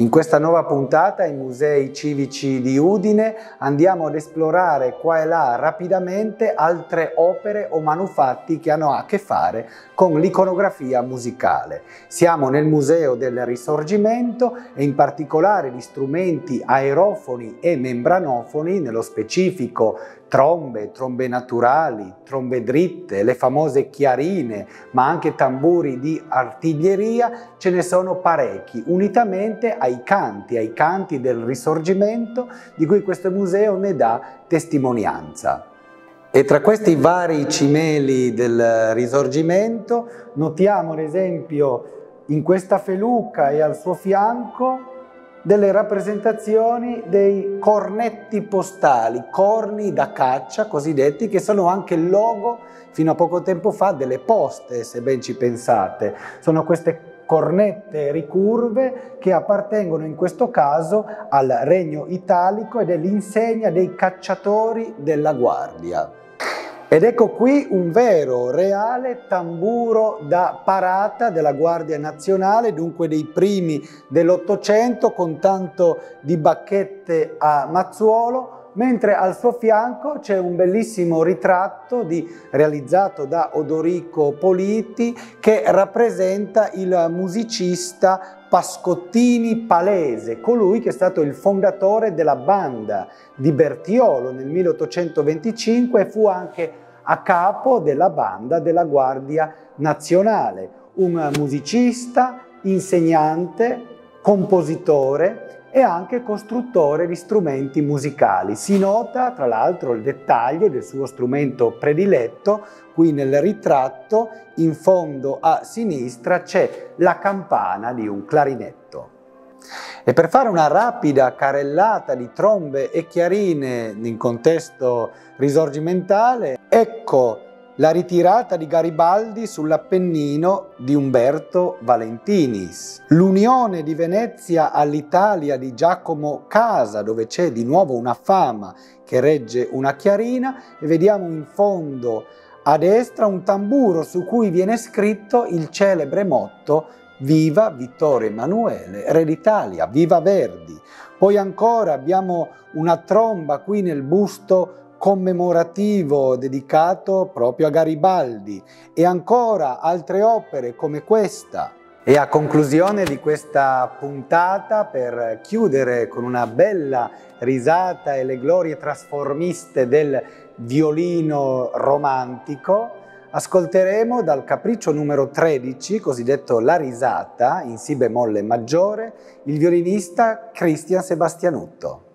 In questa nuova puntata ai Musei Civici di Udine andiamo ad esplorare qua e là rapidamente altre opere o manufatti che hanno a che fare con l'iconografia musicale. Siamo nel Museo del Risorgimento e in particolare gli strumenti aerofoni e membranofoni, nello specifico trombe, trombe naturali, trombe dritte, le famose chiarine, ma anche tamburi di artiglieria, ce ne sono parecchi, unitamente ai canti, ai canti del risorgimento di cui questo museo ne dà testimonianza. E tra questi vari cimeli del risorgimento notiamo ad esempio in questa feluca e al suo fianco delle rappresentazioni dei cornetti postali, corni da caccia cosiddetti, che sono anche il logo fino a poco tempo fa delle poste, se ben ci pensate. Sono queste cornette ricurve che appartengono in questo caso al regno italico ed è l'insegna dei cacciatori della guardia. Ed ecco qui un vero, reale tamburo da parata della Guardia Nazionale, dunque dei primi dell'Ottocento, con tanto di bacchette a mazzuolo, mentre al suo fianco c'è un bellissimo ritratto di, realizzato da Odorico Politi che rappresenta il musicista Pascottini Palese, colui che è stato il fondatore della banda di Bertiolo nel 1825 e fu anche a capo della banda della Guardia Nazionale, un musicista, insegnante, compositore e anche costruttore di strumenti musicali. Si nota tra l'altro il dettaglio del suo strumento prediletto, qui nel ritratto in fondo a sinistra c'è la campana di un clarinetto. E per fare una rapida carellata di trombe e chiarine in contesto risorgimentale, ecco la ritirata di Garibaldi sull'Appennino di Umberto Valentinis, l'unione di Venezia all'Italia di Giacomo Casa, dove c'è di nuovo una fama che regge una chiarina, e vediamo in fondo a destra un tamburo su cui viene scritto il celebre motto Viva Vittorio Emanuele, Re d'Italia, viva Verdi. Poi ancora abbiamo una tromba qui nel busto commemorativo dedicato proprio a Garibaldi e ancora altre opere come questa. E a conclusione di questa puntata, per chiudere con una bella risata e le glorie trasformiste del violino romantico, ascolteremo dal capriccio numero 13, cosiddetto La risata, in Si bemolle maggiore, il violinista Cristian Sebastianutto.